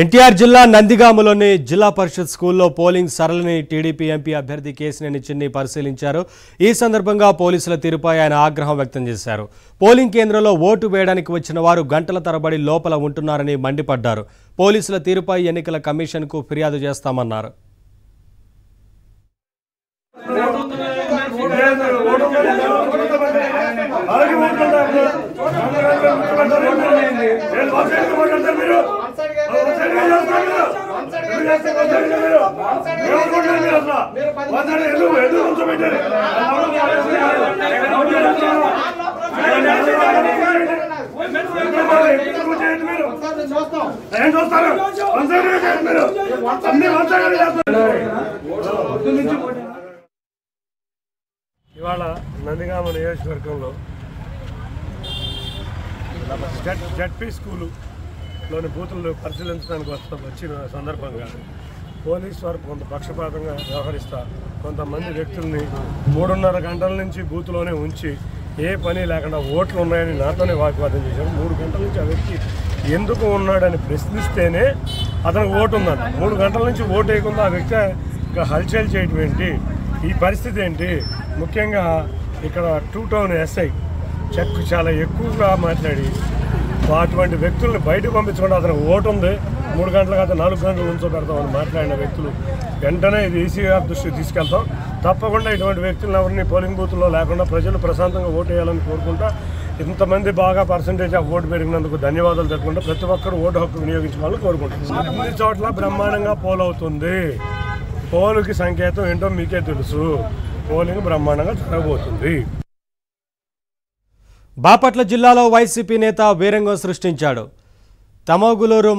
ఎన్టీఆర్ జిల్లా నందిగామలోని జిల్లా పరిషత్ స్కూల్లో పోలింగ్ సరళిని టీడీపీ ఎంపీ అభ్యర్థి కేసినేని చిన్ని పరిశీలించారు. ఈ సందర్భంగా పోలీసుల తీరుపై ఆయన ఆగ్రహం వ్యక్తం చేశారు. పోలింగ్ కేంద్రంలో ఓటు వేయడానికి వచ్చిన వారు గంటల తరబడి లోపల ఉంటున్నారని మండిపడ్డారు. పోలీసుల తీరుపై ఎన్నికల కమిషన్కు ఫిర్యాదు చేస్తామన్నారు. ఏం చూస్తారు మీరు అన్ని చేస్తారు ఇవాళ నందిగామ నియోజకవర్గంలో జడ్పీ స్కూలు లోని బూతులను పరిశీలించడానికి వస్తా వచ్చిన సందర్భంగా. పోలీస్ వారు కొంత పక్షపాతంగా వ్యవహరిస్తారు. కొంతమంది వ్యక్తుల్ని మూడున్నర గంటల నుంచి బూత్లోనే ఉంచి ఏ పని లేకుండా ఓట్లు ఉన్నాయని నాతోనే వాగ్వాదం చేశారు. మూడు గంటల నుంచి ఆ వ్యక్తి ఎందుకు ఉన్నాడని ప్రశ్నిస్తేనే అతనికి ఓటు ఉందంట. మూడు గంటల నుంచి ఓటు వేయకుండా ఆ వ్యక్తి ఇంకా హల్చల్ చేయటం ఏంటి? ఈ పరిస్థితి ఏంటి? ముఖ్యంగా ఇక్కడ టూ టౌన్ ఎస్ఐ చెక్ చాలా ఎక్కువగా మాట్లాడి అటువంటి వ్యక్తుల్ని బయటకు పంపించకుండా అతనికి ఓటు ఉంది. మూడు గంటల కాదు నాలుగు గంటలు ఉంచో పెడతామని మాట్లాడిన వ్యక్తులు. వెంటనే ఇది ఈసీ గారి దృష్టికి తీసుకెళ్తాం. తప్పకుండా ఇటువంటి వ్యక్తులను ఎవరిని పోలింగ్ బూత్లో లేకుండా ప్రజలు ప్రశాంతంగా ఓటు వేయాలని కోరుకుంటా ఇంతమంది బాగా పర్సంటేజ్ ఆఫ్ ఓటు పెరిగినందుకు ధన్యవాదాలు తెలుపుకుంటూ ప్రతి ఒక్కరు ఓటు హక్కు వినియోగించుకోవాలని కోరుకుంటున్నాం అన్ని చోట్ల బ్రహ్మాండంగా పోల్ అవుతుంది. పోలుకి సంకేతం ఏంటో మీకే తెలుసు. పోలింగ్ బ్రహ్మాండంగా జరగబోతుంది. బాపట్ల జిల్లాలో వైసీపీ నేత వీరంగం సృష్టించాడు. తమోగులూరు